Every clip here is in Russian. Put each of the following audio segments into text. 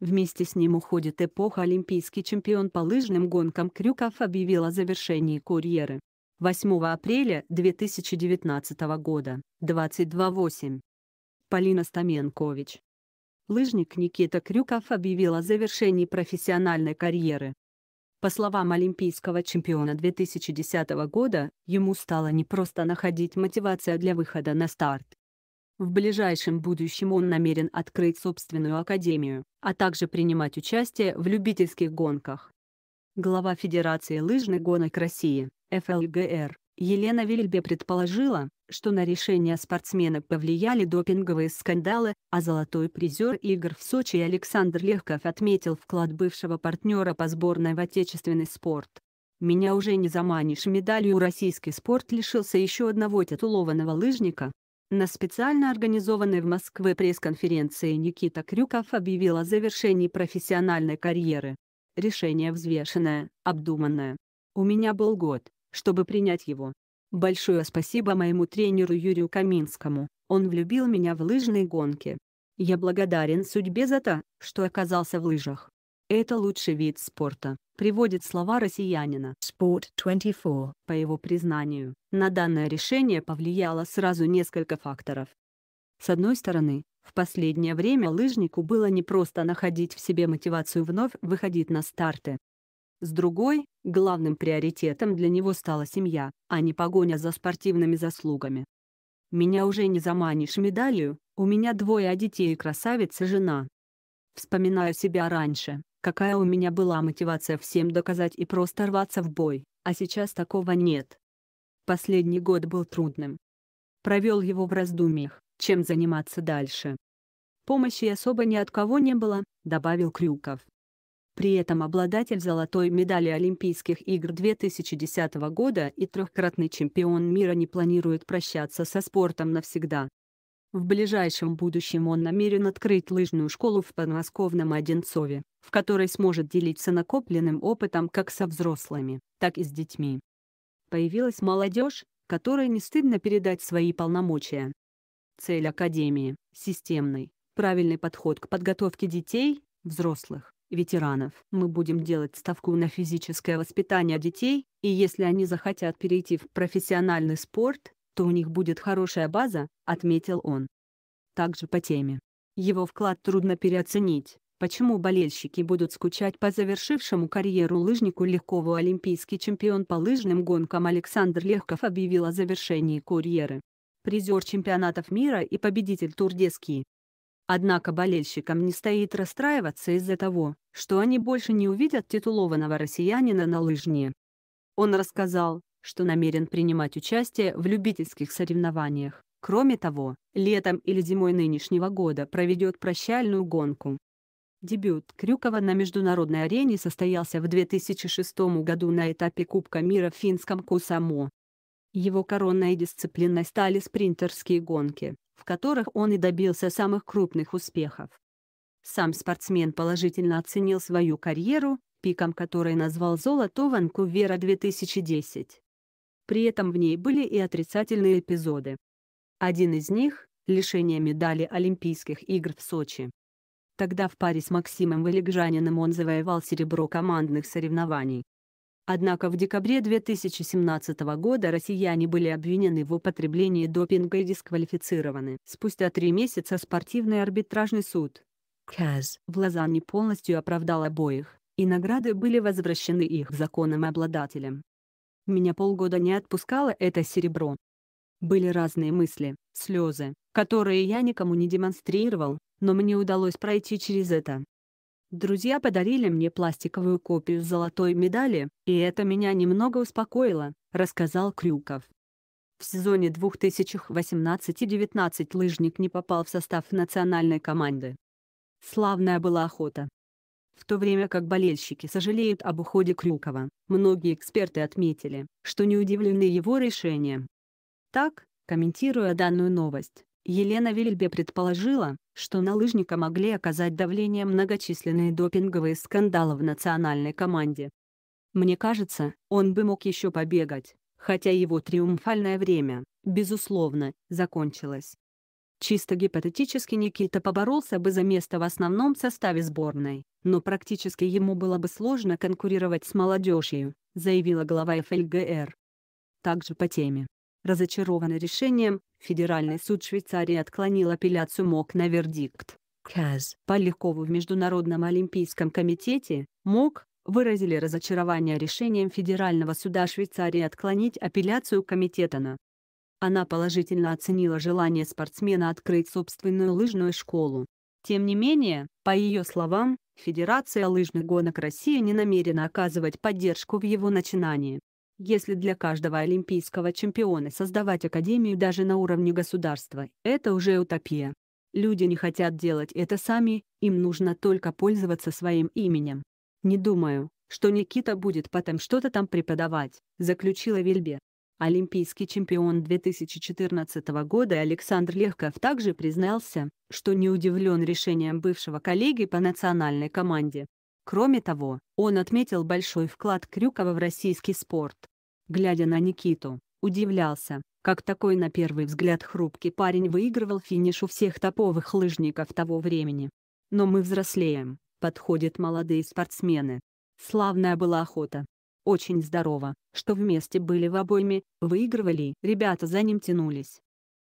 Вместе с ним уходит эпоха олимпийский чемпион по лыжным гонкам Крюков объявил о завершении карьеры. 8 апреля 2019 года, 22.08. Полина Стаменкович. Лыжник Никита Крюков объявил о завершении профессиональной карьеры. По словам олимпийского чемпиона 2010 года, ему стало непросто находить мотивацию для выхода на старт. В ближайшем будущем он намерен открыть собственную академию, а также принимать участие в любительских гонках. Глава Федерации лыжных гонок России, ФЛГР, Елена Вильбе предположила, что на решение спортсмена повлияли допинговые скандалы, а золотой призер игр в Сочи Александр Легков отметил вклад бывшего партнера по сборной в отечественный спорт. «Меня уже не заманишь медалью российский спорт лишился еще одного титулованного лыжника, на специально организованной в Москве пресс-конференции Никита Крюков объявил о завершении профессиональной карьеры. Решение взвешенное, обдуманное. У меня был год, чтобы принять его. Большое спасибо моему тренеру Юрию Каминскому, он влюбил меня в лыжные гонки. Я благодарен судьбе за то, что оказался в лыжах. Это лучший вид спорта, приводит слова россиянина. Sport 24. По его признанию, на данное решение повлияло сразу несколько факторов. С одной стороны, в последнее время лыжнику было непросто находить в себе мотивацию вновь выходить на старты. С другой, главным приоритетом для него стала семья, а не погоня за спортивными заслугами. «Меня уже не заманишь медалью, у меня двое детей и красавица жена. Вспоминаю себя раньше, какая у меня была мотивация всем доказать и просто рваться в бой, а сейчас такого нет. Последний год был трудным. Провел его в раздумьях, чем заниматься дальше. Помощи особо ни от кого не было, добавил Крюков. При этом обладатель золотой медали Олимпийских игр 2010 года и трехкратный чемпион мира не планирует прощаться со спортом навсегда. В ближайшем будущем он намерен открыть лыжную школу в подмосковном Одинцове, в которой сможет делиться накопленным опытом как со взрослыми, так и с детьми. Появилась молодежь, которой не стыдно передать свои полномочия. Цель Академии – системный, правильный подход к подготовке детей, взрослых, ветеранов. Мы будем делать ставку на физическое воспитание детей, и если они захотят перейти в профессиональный спорт, то у них будет хорошая база, отметил он. Также по теме. Его вклад трудно переоценить. Почему болельщики будут скучать по завершившему карьеру лыжнику Легкову олимпийский чемпион по лыжным гонкам Александр Легков объявил о завершении карьеры. Призер чемпионатов мира и победитель Турдески. Однако болельщикам не стоит расстраиваться из-за того, что они больше не увидят титулованного россиянина на лыжне. Он рассказал, что намерен принимать участие в любительских соревнованиях. Кроме того, летом или зимой нынешнего года проведет прощальную гонку. Дебют Крюкова на международной арене состоялся в 2006 году на этапе Кубка мира в финском Кусамо. Его коронной дисциплиной стали спринтерские гонки, в которых он и добился самых крупных успехов. Сам спортсмен положительно оценил свою карьеру, пиком которой назвал золото Ванкувера 2010. При этом в ней были и отрицательные эпизоды. Один из них – лишение медали Олимпийских игр в Сочи. Тогда в паре с Максимом Валикжаниным он завоевал серебро командных соревнований. Однако в декабре 2017 года россияне были обвинены в употреблении допинга и дисквалифицированы. Спустя три месяца спортивный арбитражный суд КАЗ в Лозанне полностью оправдал обоих, и награды были возвращены их законным обладателям. Меня полгода не отпускало это серебро. Были разные мысли, слезы, которые я никому не демонстрировал, но мне удалось пройти через это. Друзья подарили мне пластиковую копию золотой медали, и это меня немного успокоило, рассказал Крюков. В сезоне 2018-19 лыжник не попал в состав национальной команды. Славная была охота. В то время как болельщики сожалеют об уходе Крюкова, многие эксперты отметили, что не удивлены его решением. Так, комментируя данную новость, Елена Вильбе предположила, что на лыжника могли оказать давление многочисленные допинговые скандалы в национальной команде. Мне кажется, он бы мог еще побегать, хотя его триумфальное время, безусловно, закончилось. Чисто гипотетически Никита поборолся бы за место в основном составе сборной, но практически ему было бы сложно конкурировать с молодежью, заявила глава ФЛГР. Также по теме. Разочарованный решением, Федеральный суд Швейцарии отклонил апелляцию МОК на вердикт. CAS, Полякову в Международном олимпийском комитете, МОК, выразили разочарование решением Федерального суда Швейцарии отклонить апелляцию комитета на она положительно оценила желание спортсмена открыть собственную лыжную школу. Тем не менее, по ее словам, Федерация лыжных гонок России не намерена оказывать поддержку в его начинании. Если для каждого олимпийского чемпиона создавать академию даже на уровне государства, это уже утопия. Люди не хотят делать это сами, им нужно только пользоваться своим именем. Не думаю, что Никита будет потом что-то там преподавать, заключила Вильбе. Олимпийский чемпион 2014 года Александр Легков также признался, что не удивлен решением бывшего коллеги по национальной команде. Кроме того, он отметил большой вклад Крюкова в российский спорт. Глядя на Никиту, удивлялся, как такой на первый взгляд хрупкий парень выигрывал финиш у всех топовых лыжников того времени. Но мы взрослеем, подходят молодые спортсмены. Славная была охота, очень здорово, что вместе были в обойме, выигрывали, ребята за ним тянулись.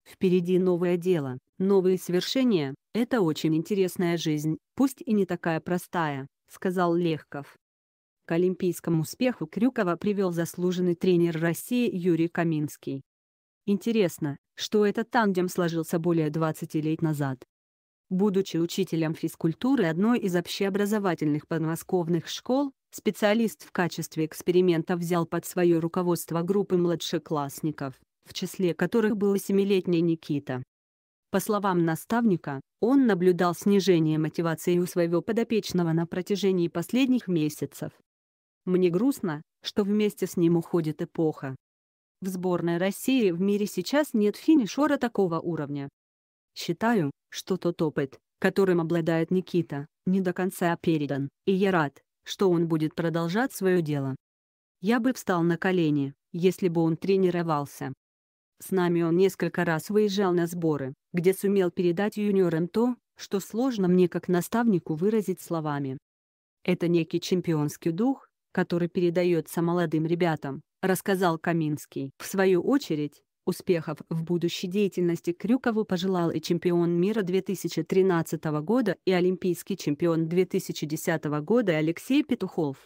Впереди новое дело, новые свершения, это очень интересная жизнь, пусть и не такая простая, сказал Легков. К олимпийскому успеху Крюкова привел заслуженный тренер России Юрий Каминский. Интересно, что этот тандем сложился более 20 лет назад. Будучи учителем физкультуры одной из общеобразовательных подмосковных школ, Специалист в качестве эксперимента взял под свое руководство группы младшеклассников, в числе которых был семилетний Никита. По словам наставника, он наблюдал снижение мотивации у своего подопечного на протяжении последних месяцев. Мне грустно, что вместе с ним уходит эпоха. В сборной России в мире сейчас нет финишера такого уровня. Считаю, что тот опыт, которым обладает Никита, не до конца передан, и я рад, что он будет продолжать свое дело. Я бы встал на колени, если бы он тренировался. С нами он несколько раз выезжал на сборы, где сумел передать юниорам то, что сложно мне как наставнику выразить словами. Это некий чемпионский дух, который передается молодым ребятам, рассказал Каминский. В свою очередь, Успехов в будущей деятельности Крюкову пожелал и чемпион мира 2013 года и олимпийский чемпион 2010 года Алексей Петухов.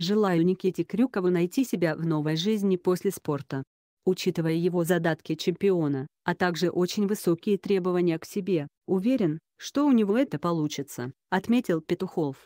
Желаю Никите Крюкову найти себя в новой жизни после спорта. Учитывая его задатки чемпиона, а также очень высокие требования к себе, уверен, что у него это получится, отметил Петухов.